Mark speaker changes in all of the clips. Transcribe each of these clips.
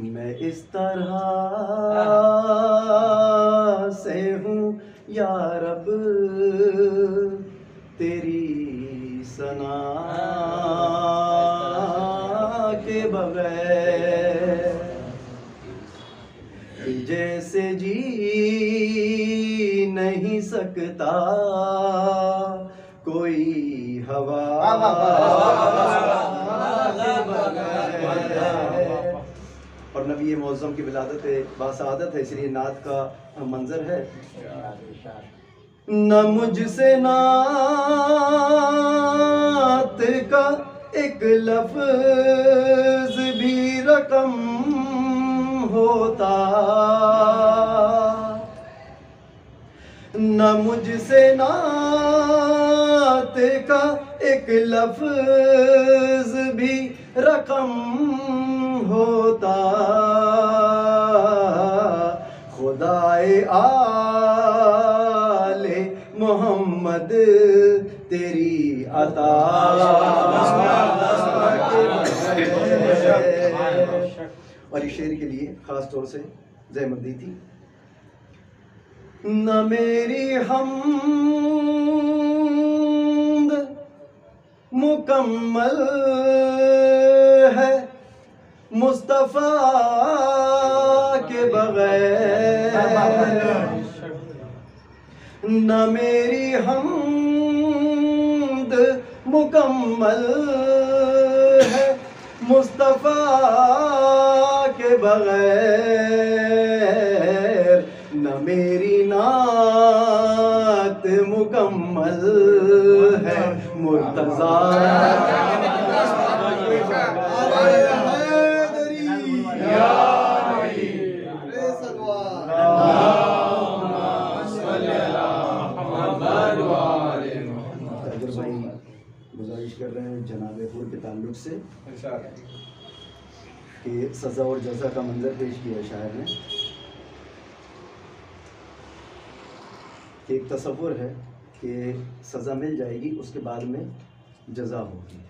Speaker 1: मैं इस तरह से हूँ, या रब, तेरी सना के बगैर। जैसे जी नहीं सकता कोई हवा के बगैर। और नबी मौज़म की विलादत बासादत है, इसलिए नात का मंजर है। न मुझसे नात का एक लफ्ज भी रकम होता। न मुझसे नात का एक लफ्ज भी रकम होता। खुदाए आले मोहम्मद तेरी अता। और इस शेर के लिए खास तौर से जहमत दी थी। न मेरी हमद मुकम्मल है मुस्तफ़ा के बगैर। न मेरी हमद मुकम्मल है मुस्तफ़ा के बगैर। गुजारिश कर रहे हैं जनाब के ताल्लुक से कि सज़ा और जज़ा का मंजर पेश किया शायर ने एक तस्वुर है कि सज़ा मिल जाएगी उसके बाद में जज़ा होगी।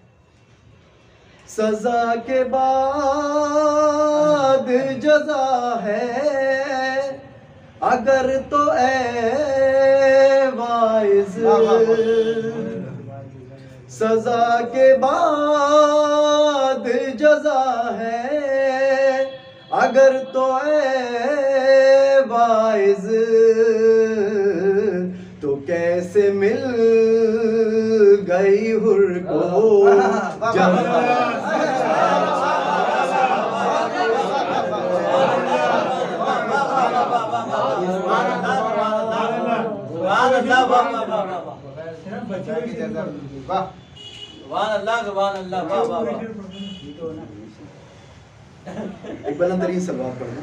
Speaker 1: सज़ा के बाद जज़ा है। अगर तो ए वाइज। सजा के बाद जजा है। अगर तो ए वाइज। तो कैसे मिल गई हुर को एक बुलंदरीन सलवार पढ़ना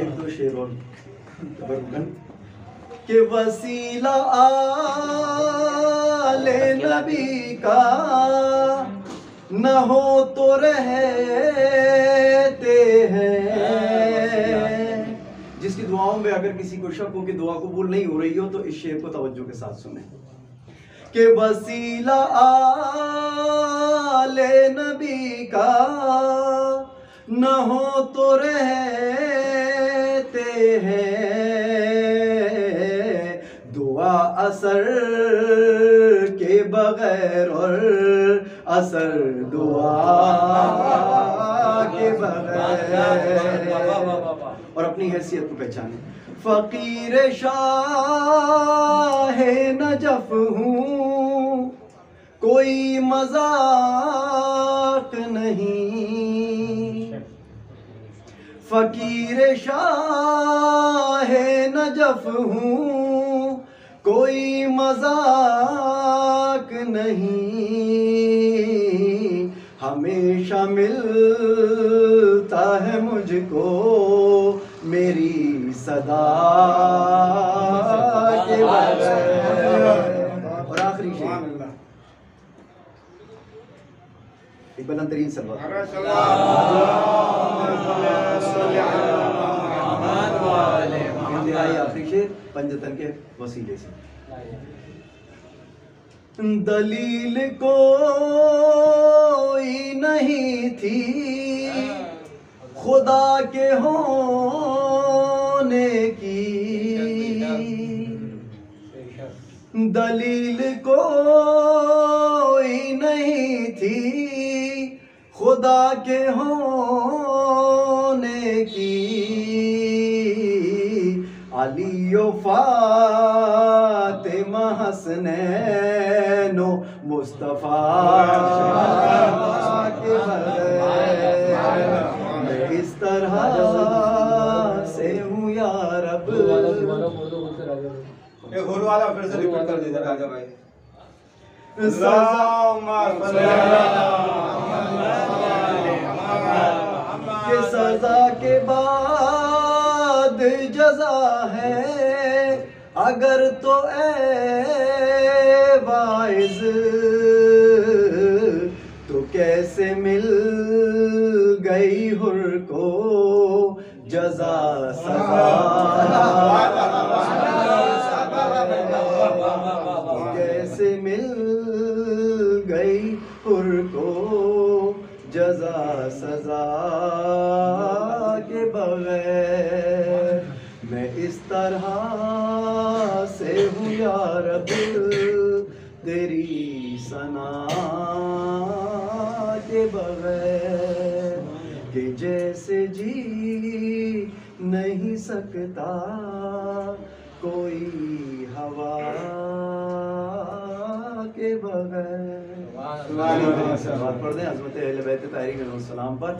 Speaker 1: एक दो शेर और तबरुकन कि वसीला आले नबी का। न हो तो रहते हैं। जिसकी दुआओं में अगर किसी को शक हो कि दुआ कबूल नहीं हो रही हो तो इस शेर को तवज्जो के साथ सुने। के वसीला आले नबी का। न हो तो रहते हैं। दुआ असर के बगैर और असर, दुआ के बगैर। और अपनी हैसियत को पहचाने। फकीर शाह नजफ हूँ, कोई मज़ाक फकीर शाह नजफ हूँ कोई मज़ाक नहीं। हमेशा मिलता है मुझको मेरी सदा के बगैर और आखिरी शेर इंतहाई आखिरी शेर पंजतन के वसीले से दलील कोई नहीं थी खुदा के होने की दलील कोई नहीं थी। खुदा के होने की। अली फातिमा हसनैनो मुस्तफ़ा के मैं इस तरह से हूँ या रब।
Speaker 2: एक होल वाला फिर से रिपीट कर दीजिए राजा भाई।
Speaker 1: सजा के सजा के बाद जजा है अगर तो ए वाइज तो कैसे मिल गई हुर को जजा सजा? जजा सजा के बगैर मैं इस तरह से हूँ यार तेरी सना के बगैर कि जैसे जी नहीं सकता कोई हवा के बगैर। तारीख सलाम पर